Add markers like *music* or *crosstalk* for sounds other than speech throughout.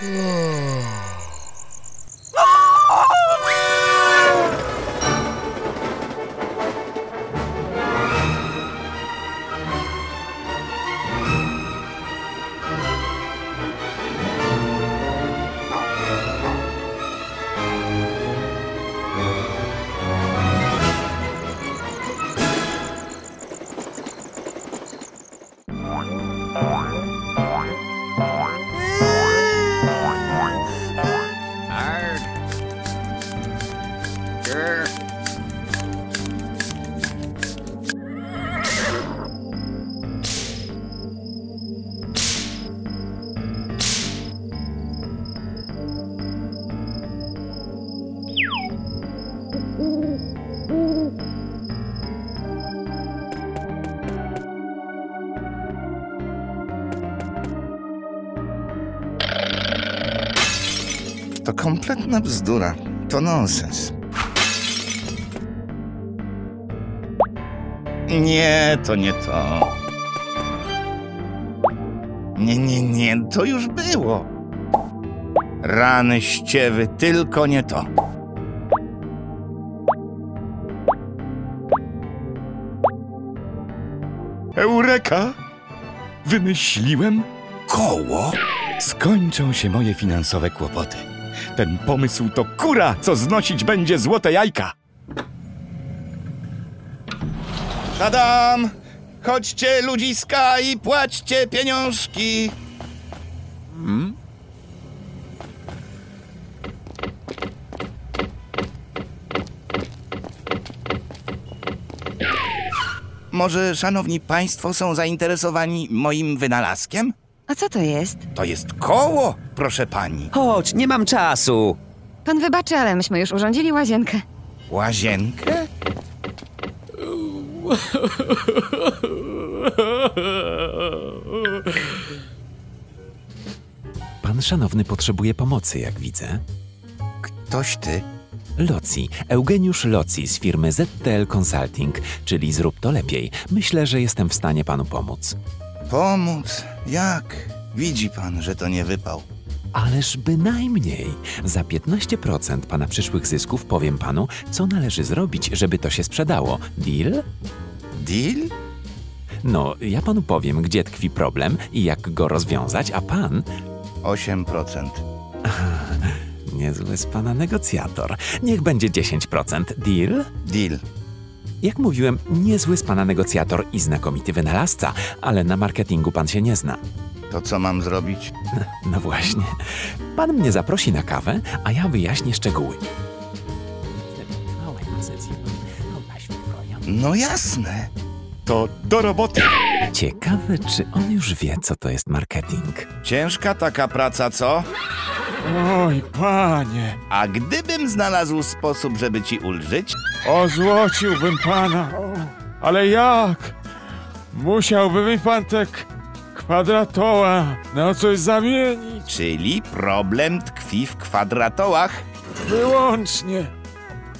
To kompletna bzdura. To nonsens. Nie, to nie to. Nie, nie, nie, to już było. Rany ściewy, tylko nie to. Eureka! Wymyśliłem koło. Skończą się moje finansowe kłopoty. Ten pomysł to kura, co znosić będzie złote jajka. Tadam! Chodźcie, ludziska, i płaćcie pieniążki. Może szanowni państwo są zainteresowani moim wynalazkiem? A co to jest? To jest koło, proszę pani. Chodź, nie mam czasu. Pan wybaczy, ale myśmy już urządzili łazienkę. Łazienkę? Pan szanowny potrzebuje pomocy, jak widzę. Ktoś ty? Loci, Eugeniusz Loci z firmy ZTL Consulting, czyli Zrób to lepiej. Myślę, że jestem w stanie panu pomóc. Pomóc? Jak? Widzi pan, że to nie wypał. Ależ bynajmniej. Za 15% pana przyszłych zysków powiem panu, co należy zrobić, żeby to się sprzedało. Deal? Deal? No, ja panu powiem, gdzie tkwi problem i jak go rozwiązać, a pan 8%. *laughs* Niezły z pana negocjator. Niech będzie 10%. Deal? Deal. Jak mówiłem, niezły z pana negocjator i znakomity wynalazca, ale na marketingu pan się nie zna. To co mam zrobić? *laughs* No właśnie. Pan mnie zaprosi na kawę, a ja wyjaśnię szczegóły. No jasne. To do roboty. Ciekawe, czy on już wie, co to jest marketing. Ciężka taka praca, co? Oj, panie, A gdybym znalazł sposób, żeby ci ulżyć? ozłociłbym pana. O, ale jak? Musiałby mi pan te k- kwadratoła na coś zamienić. Czyli problem tkwi w kwadratołach. Wyłącznie.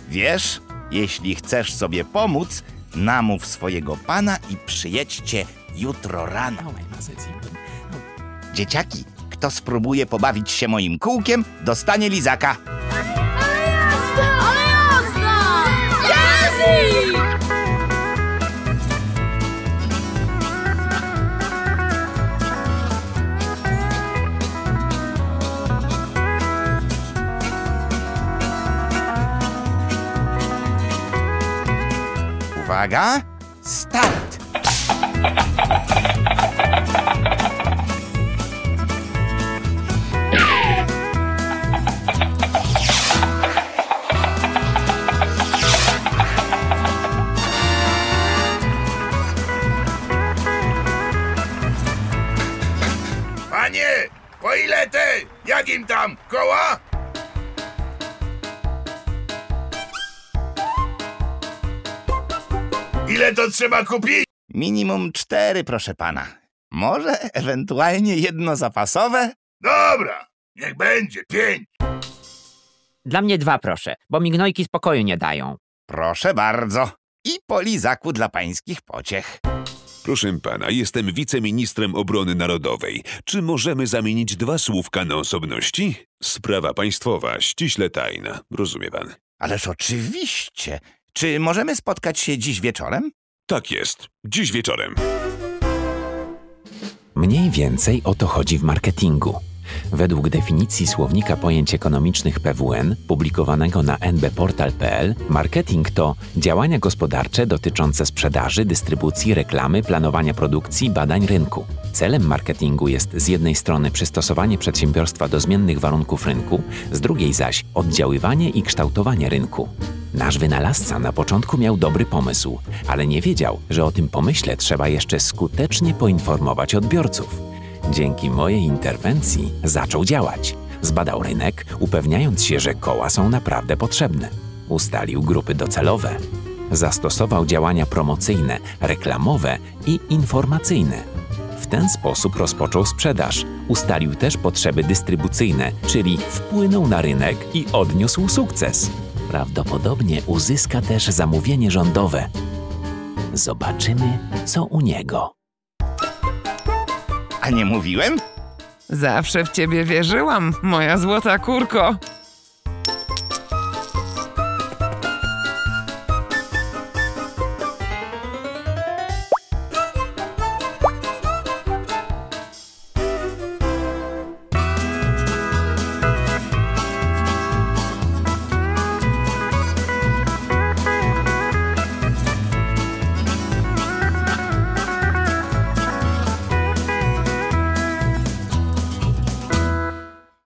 Wiesz, jeśli chcesz sobie pomóc, namów swojego pana i przyjedźcie jutro rano. Dzieciaki, kto spróbuje pobawić się moim kółkiem, dostanie lizaka. Uwaga, Panie, po ile te? Jak im tam? Koła? Ile to trzeba kupić? Minimum cztery, proszę pana. Może ewentualnie jedno zapasowe? Dobra, niech będzie pięć. Dla mnie dwa proszę, bo mi gnojki spokoju nie dają. Proszę bardzo. I po lizaku dla pańskich pociech. Proszę pana, jestem wiceministrem obrony narodowej. Czy możemy zamienić dwa słówka na osobności? Sprawa państwowa, ściśle tajna. Rozumie pan? Ależ oczywiście. Czy możemy spotkać się dziś wieczorem? Tak jest. Dziś wieczorem. Mniej więcej o to chodzi w marketingu. Według definicji słownika pojęć ekonomicznych PWN, publikowanego na nbportal.pl, marketing to działania gospodarcze dotyczące sprzedaży, dystrybucji, reklamy, planowania produkcji, badań rynku. Celem marketingu jest z jednej strony przystosowanie przedsiębiorstwa do zmiennych warunków rynku, z drugiej zaś oddziaływanie i kształtowanie rynku. Nasz wynalazca na początku miał dobry pomysł, ale nie wiedział, że o tym pomyśle trzeba jeszcze skutecznie poinformować odbiorców. Dzięki mojej interwencji zaczął działać. Zbadał rynek, upewniając się, że koła są naprawdę potrzebne. Ustalił grupy docelowe. Zastosował działania promocyjne, reklamowe i informacyjne. W ten sposób rozpoczął sprzedaż. Ustalił też potrzeby dystrybucyjne, czyli wpłynął na rynek i odniósł sukces. Prawdopodobnie uzyska też zamówienie rządowe. Zobaczymy, co u niego. A nie mówiłem? Zawsze w ciebie wierzyłam, moja złota kurko.